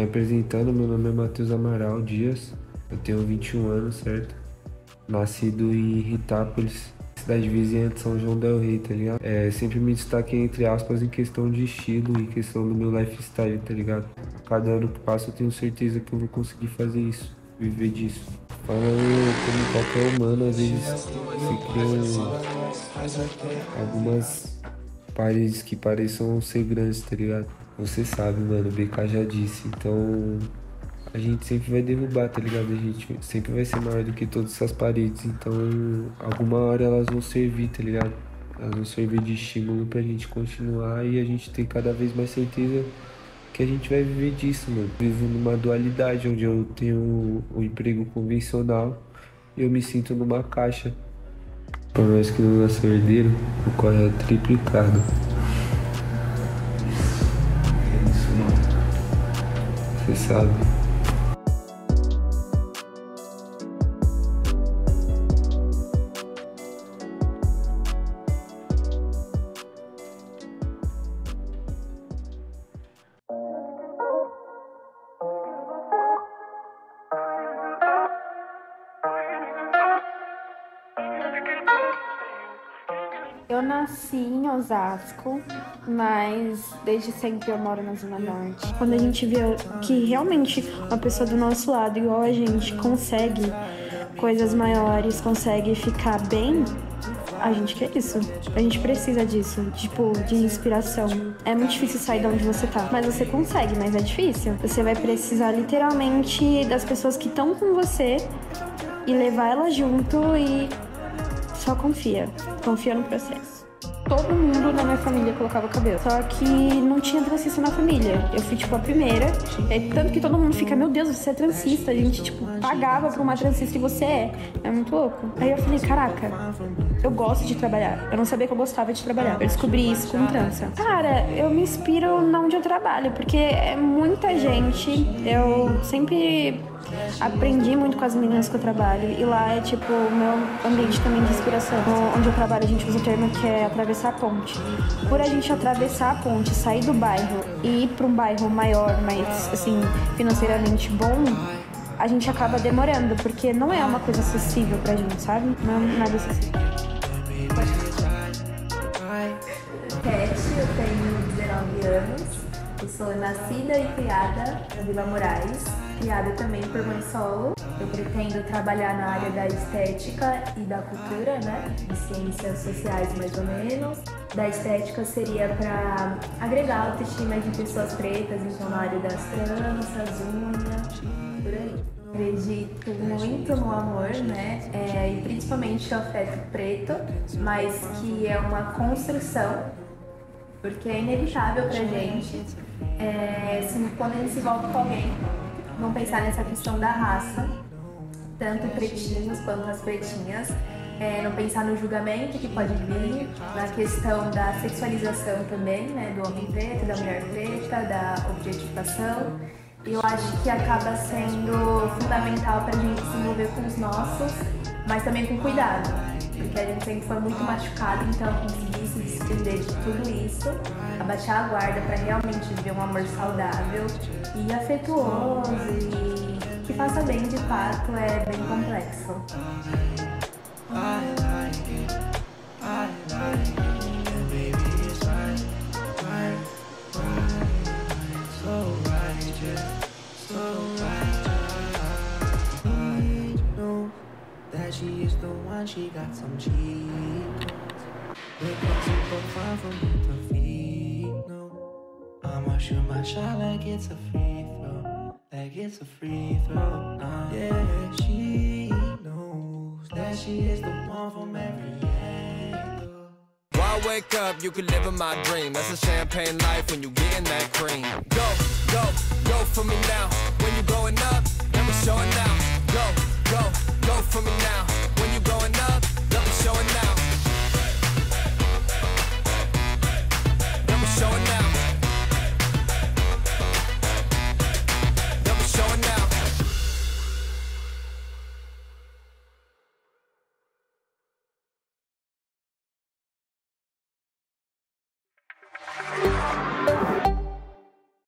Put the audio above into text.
Me apresentando, meu nome é Matheus Amaral Dias, eu tenho 21 anos, certo? Nascido em Ritápolis, cidade vizinha de São João del Rei, tá ligado? É, sempre me destaquei, entre aspas, em questão de estilo e questão do meu lifestyle, tá ligado? Cada ano que passa eu tenho certeza que eu vou conseguir fazer isso, viver disso. Falando como qualquer humano, às vezes se criam algumas paredes que pareçam ser grandes, tá ligado? Você sabe, mano, o BK já disse, então a gente sempre vai derrubar, tá ligado? A gente sempre vai ser maior do que todas essas paredes. Então, alguma hora elas vão servir, tá ligado? Elas vão servir de estímulo pra gente continuar e a gente tem cada vez mais certeza que a gente vai viver disso, mano. Vivo numa dualidade onde eu tenho um emprego convencional e eu me sinto numa caixa. Por mais que não nasça herdeiro, o corre é triplicado. Você sabe. Nasci em Osasco, mas desde sempre eu moro na Zona Norte. Quando a gente vê que realmente uma pessoa do nosso lado, igual a gente, consegue coisas maiores, consegue ficar bem, a gente quer isso. A gente precisa disso, tipo, de inspiração. É muito difícil sair de onde você tá, mas você consegue, mas é difícil. Você vai precisar literalmente das pessoas que estão com você e levar elas junto e só confia. Confia no processo. Todo mundo na minha família colocava cabelo. Só que não tinha transista na família. Eu fui, tipo, a primeira. É, tanto que todo mundo fica, meu Deus, você é transista. A gente, tipo, pagava pra uma transista e você é. É muito louco. Aí eu falei, caraca, eu gosto de trabalhar. Eu não sabia que eu gostava de trabalhar. Eu descobri isso com trança. Cara, eu me inspiro na onde eu trabalho, porque é muita gente. Eu sempre aprendi muito com as meninas que eu trabalho. E lá é tipo o meu ambiente também de inspiração. Onde eu trabalho, a gente usa o termo que é atravessar a ponte. Por a gente atravessar a ponte, sair do bairro e ir para um bairro maior, mais assim, financeiramente bom, a gente acaba demorando, porque não é uma coisa acessível pra gente, sabe? Não é nada acessível. Cat, eu tenho 19 anos. Eu sou nascida e criada na Vila Moraes, criada também por mãe solo. Eu pretendo trabalhar na área da estética e da cultura, né? De ciências sociais, mais ou menos. Da estética seria para agregar autoestima de pessoas pretas, então na área das tranças, unhas, por aí. Acredito muito no amor, né? É, e principalmente o afeto preto, mas que é uma construção, porque é inevitável pra gente é, se, quando ele se volta com alguém, não pensar nessa questão da raça, tanto pretinhos quanto as pretinhas, é, não pensar no julgamento que pode vir, na questão da sexualização também, né, do homem preto, da mulher preta, da objetificação. Eu acho que acaba sendo fundamental para a gente se envolver com os nossos, mas também com cuidado, porque a gente sempre foi muito machucado, então conseguir se desprender de tudo isso, abaixar a guarda para realmente viver um amor saudável e afetuoso e que faça bem de fato é bem complexo. the one, she got some Look far from feet, no. I'ma shoot my shot like it's a free throw Like it's a free throw, nah. Yeah, she knows That she is the one from every angle. Why wake up? You can live in my dream. That's a champagne life when you getting that cream. Go, go, go for me now. When you growing up, let me show it now. Go, go, go for me now.